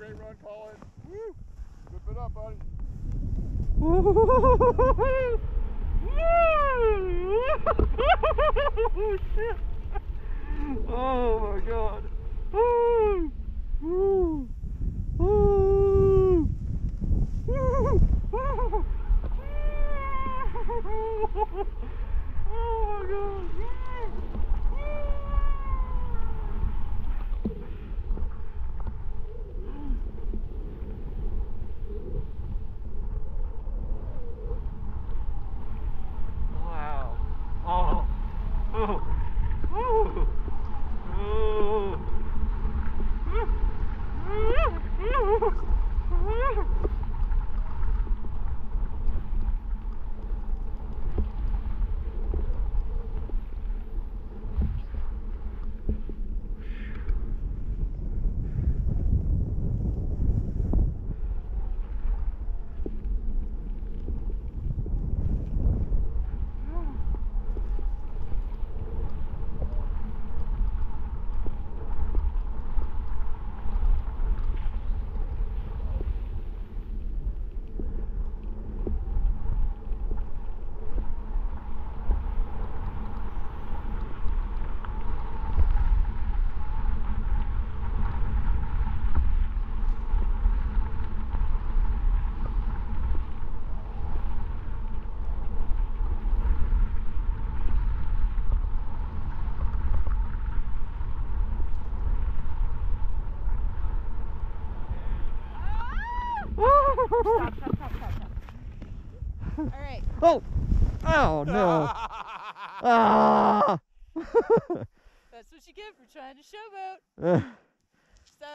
great run, Colin. Woo! Whip it up, buddy. oh my god. Woo! Woo! Woo! Woo! Oh my god. Wow. Oh. Oh. Oh. Oh. Stop, stop, stop, stop, stop. All right. Oh! Oh no! Ah! That's what you get for trying to showboat. Uh, So